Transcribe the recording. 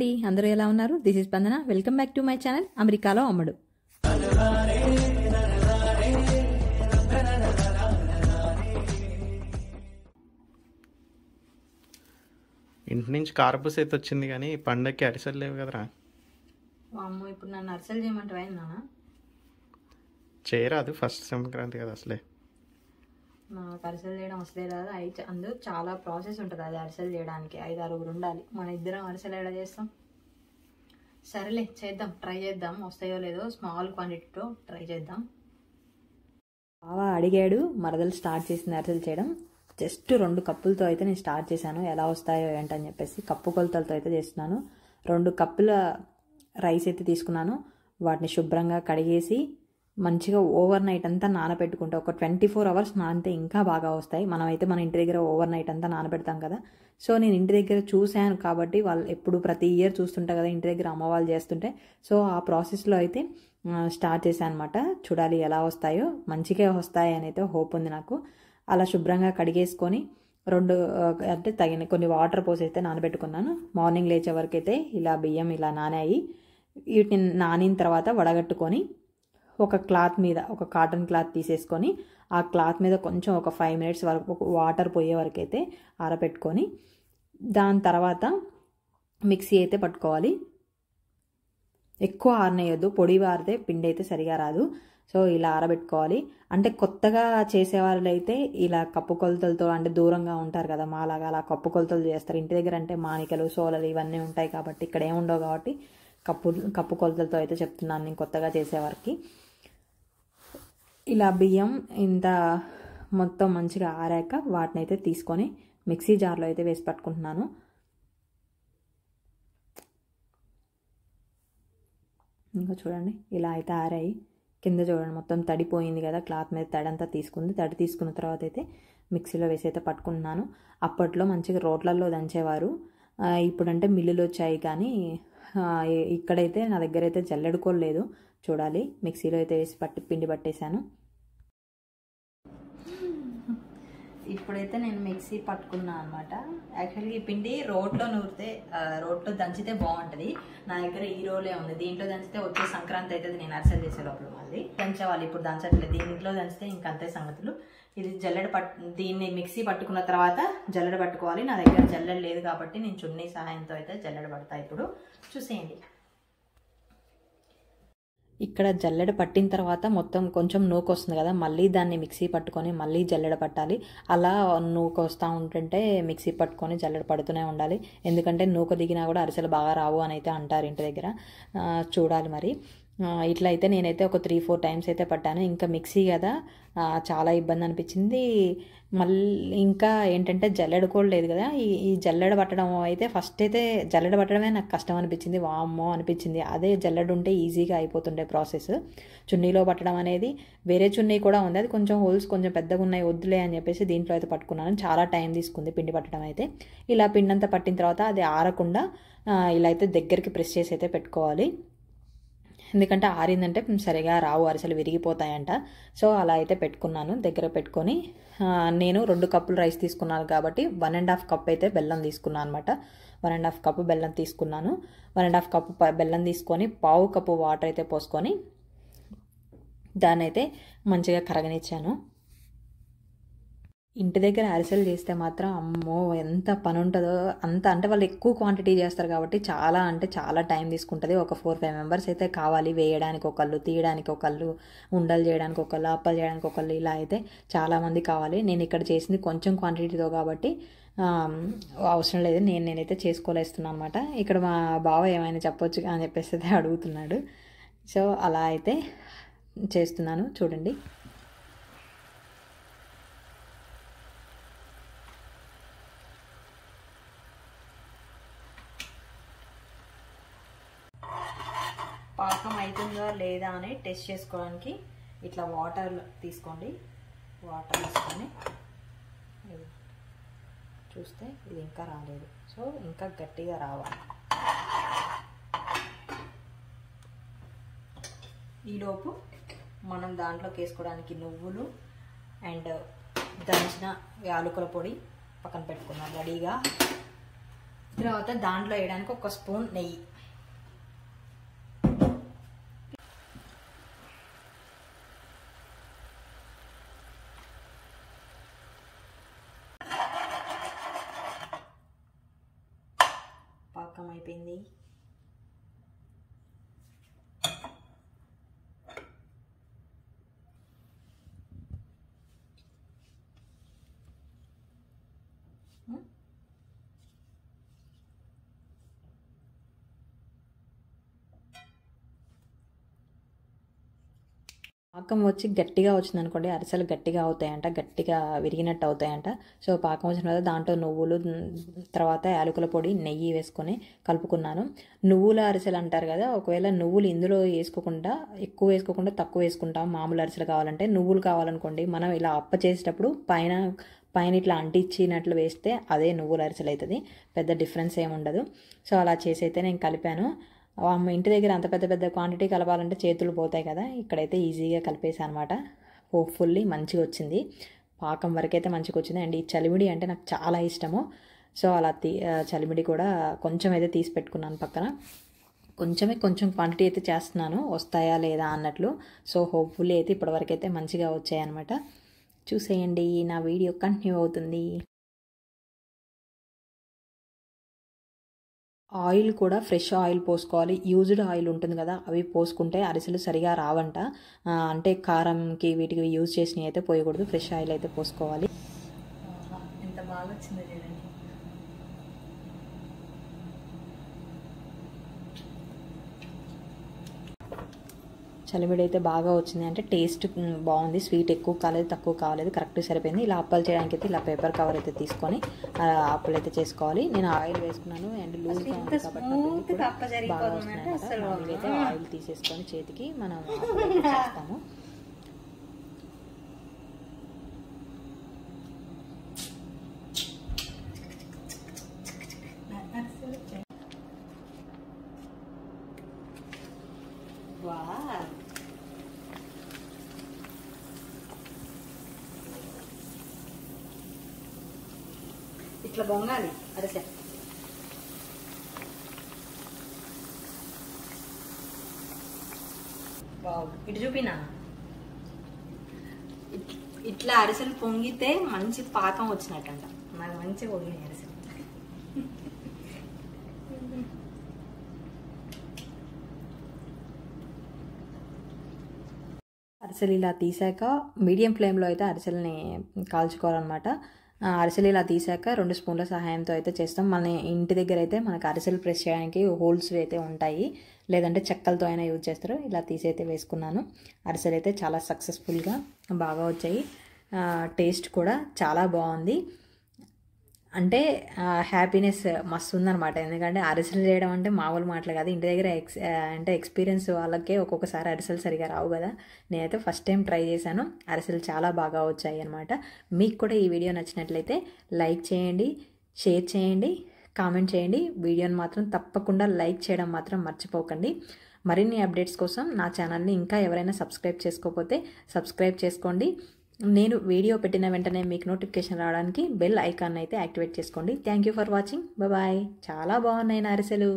అండి. అందరూ ఎలా ఉన్నారు? This is Spandana welcome back to my channel అమెరికాలో అమ్మడు ఇంటి నుంచి కారపూస అయితే వచ్చింది కానీ పండగకి అరిసెలు లేవు కదరా. అమ్మో ఇప్పుడు నన్ను అరిసెలు చేయమంటే నాన్న చేయరాదు ఫస్ట్ సంక్రాంతి కదా అసలే. నాకు అరిసెలు చేయడం వస్తే రాదు. అయితే అందులో చాలా ప్రాసెస్ ఉంటుంది అది అరిసెలు చేయడానికి. ఐదు ఆరుగురు ఉండాలి. మన ఇద్దరం అరిసెలు ఎలా చేస్తాం? సరేలే చేద్దాం. ట్రై చేద్దాం. వస్తాయో లేదో స్మాల్ క్వాంటిటీతో ట్రై చేద్దాం. బాగా అడిగాడు మరదలు స్టార్ట్ చేసింది అరిసెలు చేయడం. జస్ట్ రెండు కప్పులతో అయితే నేను స్టార్ట్ చేశాను. ఎలా వస్తాయో ఏంటని చెప్పేసి కప్పు కొలతలతో అయితే చేస్తున్నాను. రెండు కప్పుల రైస్ అయితే తీసుకున్నాను. వాటిని శుభ్రంగా కడిగేసి మంచిగా ఓవర్ నైట్ అంతా నానబెట్టుకుంటే. ఒక ట్వంటీ ఫోర్ అవర్స్ నానితే ఇంకా బాగా వస్తాయి. మనమైతే మన ఇంటి దగ్గర ఓవర్ నైట్ అంతా నానబెడతాం కదా. సో నేను ఇంటి దగ్గర చూశాను కాబట్టి వాళ్ళు ఎప్పుడు ప్రతి ఇయర్ చూస్తుంటా కదా ఇంటి దగ్గర అమ్మ వాళ్ళు చేస్తుంటే. సో ఆ ప్రాసెస్లో అయితే స్టార్ట్ చేశాను అనమాట చూడాలి ఎలా వస్తాయో మంచిగా వస్తాయి అని అయితే హోప్ ఉంది నాకు. అలా శుభ్రంగా కడిగేసుకొని రెండు అంటే తగిన కొన్ని వాటర్ పోసి అయితే నానబెట్టుకున్నాను. మార్నింగ్ లేచే వరకు అయితే ఇలా బియ్యం ఇలా నానాయి. వీటిని నానిన తర్వాత వడగట్టుకొని ఒక క్లాత్ మీద ఒక కాటన్ క్లాత్ తీసేసుకొని ఆ క్లాత్ మీద కొంచెం ఒక ఫైవ్ మినిట్స్ వరకు వాటర్ పోయే వరకు అయితే ఆరబెట్టుకొని దాని తర్వాత మిక్సీ అయితే పట్టుకోవాలి. ఎక్కువ ఆరనేయొద్దు పొడి వారితే పిండి అయితే సరిగా రాదు. సో ఇలా ఆరబెట్టుకోవాలి. అంటే కొత్తగా చేసేవాళ్ళు అయితే ఇలా కప్పు కొలతలతో అంటే దూరంగా ఉంటారు కదా మాలాగా అలా కప్పు కొలతలు చేస్తారు. ఇంటి దగ్గర అంటే మానికలు సోలలు ఇవన్నీ ఉంటాయి కాబట్టి ఇక్కడ ఏముండవు కాబట్టి కప్పు కప్పు కొలతలతో అయితే చెప్తున్నాను నేను కొత్తగా చేసేవారికి ఇలా బియ్యం ఇంత మొత్తం మంచిగా ఆరాక వాటిని అయితే తీసుకొని మిక్సీ జార్లో అయితే వేసి పట్టుకుంటున్నాను. ఇంకా చూడండి ఇలా అయితే ఆరాయి. కింద చూడండి మొత్తం తడిపోయింది కదా క్లాత్ మీద తడి అంతా తీసుకుంది. తడి తీసుకున్న తర్వాత అయితే మిక్సీలో వేసి అయితే పట్టుకుంటున్నాను. అప్పట్లో మంచిగా రోట్లలో దంచేవారు. ఇప్పుడంటే మిల్లులు వచ్చాయి కానీ ఇక్కడైతే నా దగ్గర అయితే జల్లెడుకోలేదు చూడాలి మిక్సీలో అయితే వేసి పట్టి పిండి పట్టేశాను. ఇప్పుడైతే నేను మిక్సీ పట్టుకున్నా అనమాట యాక్చువల్లీ ఈ పిండి రోట్లో నూరితే రోడ్లో రోట్లో దంచితే బాగుంటుంది. నా దగ్గర ఈ రోలే ఉంది. దీంట్లో దంచితే వచ్చే సంక్రాంతి అవుతుంది నేను అరిసెలు చేసే లోపల మళ్ళీ. దంచేవాళ్ళు ఇప్పుడు దంచట్లేదు. దీంట్లో దంచితే ఇంకంతే సంగతులు. ఇది జల్లెడ పట్ దీన్ని మిక్సీ పట్టుకున్న తర్వాత జల్లెడ పట్టుకోవాలి. నా దగ్గర జల్లెడ లేదు కాబట్టి నేను చున్నీ సహాయంతో అయితే జల్లెడ పడతా ఇప్పుడు. చూసేయండి. ఇక్కడ జల్లెడ పట్టిన తర్వాత మొత్తం కొంచెం నూకు వస్తుంది కదా మళ్ళీ దాన్ని మిక్సీ పట్టుకొని మళ్ళీ జల్లెడ పట్టాలి. అలా నూకు వస్తూ ఉంటుంటే మిక్సీ పట్టుకొని జల్లెడ పడుతూనే ఉండాలి. ఎందుకంటే నూక దిగినా కూడా అరిసెలు బాగా రావు అని అయితే అంటారు ఇంటి దగ్గర. చూడాలి మరి. ఇట్లా అయితే నేనైతే ఒక త్రీ ఫోర్ టైమ్స్ అయితే పట్టాను. ఇంకా మిక్సీ కదా చాలా ఇబ్బంది అనిపించింది. మళ్ళీ ఇంకా ఏంటంటే జల్లెడ కూడా లేదు కదా. ఈ ఈ జల్లెడ పట్టడం అయితే ఫస్ట్ అయితే జల్లెడ పట్టడమే నాకు కష్టం అనిపించింది. వామ్మో అనిపించింది. అదే జల్లెడ ఉంటే ఈజీగా అయిపోతుండే ప్రాసెస్ చున్నీలో పట్టడం అనేది వేరే చున్నీ కూడా ఉంది. అది కొంచెం హోల్స్ కొంచెం పెద్దగా ఉన్నాయి వద్దులే అని చెప్పేసి దీంట్లో అయితే పట్టుకున్నాను. చాలా టైం తీసుకుంది పిండి పట్టడం అయితే. ఇలా పిండి అంతా పట్టిన తర్వాత అది ఆరకుండా ఇలా అయితే దగ్గరికి ప్రెస్ చేసి అయితే పెట్టుకోవాలి. ఎందుకంటే ఆరిందంటే సరిగా రావు అరిసెలు విరిగిపోతాయంట. సో అలా అయితే పెట్టుకున్నాను. దగ్గర పెట్టుకొని నేను రెండు కప్పులు రైస్ తీసుకున్నాను కాబట్టి వన్ అండ్ హాఫ్ కప్ అయితే బెల్లం తీసుకున్నాను అనమాట వన్ అండ్ హాఫ్ కప్పు బెల్లం తీసుకున్నాను. వన్ అండ్ హాఫ్ కప్పు ప- బెల్లం తీసుకొని పావు కప్పు వాటర్ అయితే పోసుకొని దాన్ని అయితే మంచిగా కరగనిచ్చాను. ఇంటి దగ్గర అరిసెలు చేస్తే మాత్రం అమ్మో ఎంత పని ఉంటుందో అంత అంటే వాళ్ళు ఎక్కువ క్వాంటిటీ చేస్తారు కాబట్టి చాలా అంటే చాలా టైం తీసుకుంటుంది. ఒక ఫోర్ ఫైవ్ మెంబర్స్ అయితే కావాలి. వేయడానికి ఒకళ్ళు తీయడానికి ఒకళ్ళు ఉండలు చేయడానికి ఒకళ్ళు అప్పలు చేయడానికి ఒకళ్ళు ఇలా అయితే చాలామంది కావాలి. నేను ఇక్కడ చేసింది కొంచెం క్వాంటిటీతో కాబట్టి అవసరం లేదు. నేను నేనైతే చేసుకోలేస్తున్నాను అనమాట ఇక్కడ మా బావ ఏమైనా చెప్పొచ్చు అని చెప్పేసి అయితే అడుగుతున్నాడు. సో అలా అయితే చేస్తున్నాను. చూడండి పాకం అవుతుందో లేదా అని టెస్ట్ చేసుకోవడానికి ఇట్లా వాటర్ తీసుకోండి. వాటర్ తీసుకొని చూస్తే ఇది ఇంకా రాలేదు. సో ఇంకా గట్టిగా రావాలి. ఈలోపు మనం దాంట్లోకి వేసుకోవడానికి నువ్వులు అండ్ దంచిన యాలకుల పొడి పక్కన పెట్టుకున్నాం రెడీగా. తర్వాత దాంట్లో వేయడానికి ఒక స్పూన్ నెయ్యి. పాకం అయిపోయింది పాకం వచ్చి గట్టిగా వచ్చింది అనుకోండి అరిసెలు గట్టిగా అవుతాయంట గట్టిగా విరిగినట్టు అవుతాయంట. సో పాకం వచ్చిన తర్వాత దాంట్లో నువ్వులు తర్వాత యాలకుల పొడి నెయ్యి వేసుకొని కలుపుకున్నాను. నువ్వుల అరిసెలు అంటారు కదా ఒకవేళ నువ్వులు ఇందులో వేసుకోకుండా ఎక్కువ వేసుకోకుండా తక్కువ వేసుకుంటాం మామూలు అరిసెలు కావాలంటే నువ్వులు కావాలనుకోండి మనం ఇలా అప్ప చేసేటప్పుడు పైన పైన ఇట్లా అంటించినట్లు వేస్తే అదే నువ్వుల అరిసెలు అవుతుంది పెద్ద డిఫరెన్స్ ఏమి ఉండదు సో అలా చేసి అయితే నేను కలిపాను. మా ఇంటి దగ్గర అంత పెద్ద పెద్ద క్వాంటిటీ కలపాలంటే చేతులు పోతాయి కదా. ఇక్కడైతే ఈజీగా కలిపేసాను అనమాట హోప్ఫుల్లీ మంచిగా వచ్చింది. పాకం వరకైతే మంచిగా వచ్చింది. అండ్ ఈ చలిమిడి అంటే నాకు చాలా ఇష్టము. సో అలా తీ చలిమిడి కూడా కొంచెం అయితే తీసి పెట్టుకున్నాను పక్కన. కొంచెమే కొంచెం క్వాంటిటీ అయితే చేస్తున్నాను. వస్తాయా లేదా అన్నట్లు. సో హోప్ఫుల్లీ అయితే ఇప్పటివరకు అయితే మంచిగా వచ్చాయన్నమాట. చూసేయండి నా వీడియో కంటిన్యూ అవుతుంది. ఆయిల్ కూడా ఫ్రెష్ ఆయిల్ పోసుకోవాలి. యూజ్డ్ ఆయిల్ ఉంటుంది కదా అవి పోసుకుంటే అరిసెలు సరిగా రావంట. అంటే కారంకి వీటికి యూజ్ చేసినవి అయితే పోయకూడదు. ఫ్రెష్ ఆయిల్ అయితే పోసుకోవాలి. ఎంత బాగా వచ్చింది అయితే బాగా వచ్చింది. అంటే టేస్ట్ బాగుంది. స్వీట్ ఎక్కువ కాలేదు తక్కువ కాలేదు. కరెక్ట్ సరిపోయింది. ఇలా అప్పలు చేయడానికి అయితే ఇలా పేపర్ కవర్ అయితే తీసుకొని అప్పలు అయితే చేసుకోవాలి. నేను ఆయిల్ వేసుకున్నాను అండ్ కాబట్టి బాగా వస్తున్నాయి అయితే ఆయిల్ తీసేసుకొని చేతికి మనం చేస్తాము. ఇట్లా బొంగాలి అరిసె. ఇటు చూపినా? ఇట్లా అరిసెలు పొంగితే మంచి పాకం వచ్చినట్టంట. నాకు మంచి పొంగినాయి అరిసెలు. అరిసెలు ఇలా తీసాక మీడియం ఫ్లేమ్లో అయితే అరిసెల్ని కాల్చుకోవాలన్నమాట. అరిసెలు ఇలా తీసాక రెండు స్పూన్ల సహాయంతో అయితే చేస్తాం. మన ఇంటి దగ్గర అయితే మనకు అరిసెలు ప్రెస్ చేయడానికి హోల్స్ అయితే ఉంటాయి. లేదంటే చెక్కలతో అయినా యూజ్ చేస్తారు. ఇలా తీసి అయితే వేసుకున్నాను. అరిసెలు అయితే చాలా సక్సెస్ఫుల్గా బాగా వచ్చాయి. టేస్ట్ కూడా చాలా బాగుంది. అంటే హ్యాపీనెస్ మస్తు ఉందన్నమాట ఎందుకంటే అరిసెలు చేయడం అంటే మామూలు మాటలు కాదు. ఇంటి దగ్గర ఎక్స్ అంటే ఎక్స్పీరియన్స్ వాళ్ళకే ఒక్కొక్కసారి అరిసెలు సరిగా రావు కదా. నేనైతే ఫస్ట్ టైం ట్రై చేశాను. అరిసెలు చాలా బాగా వచ్చాయి అనమాట మీకు కూడా ఈ వీడియో నచ్చినట్లయితే లైక్ చేయండి షేర్ చేయండి కామెంట్ చేయండి. వీడియోని మాత్రం తప్పకుండా లైక్ చేయడం మాత్రం మర్చిపోకండి. మరిన్ని అప్డేట్స్ కోసం నా ఛానల్ని ఇంకా ఎవరైనా సబ్స్క్రైబ్ చేసుకోకపోతే సబ్స్క్రైబ్ చేసుకోండి. నేను వీడియో పెట్టిన వెంటనే మీకు నోటిఫికేషన్ రావడానికి బెల్ ఐకాన్ అయితే యాక్టివేట్ చేసుకోండి. Thank you for watching bye చాలా బాగున్నాయి నా అరిసెలు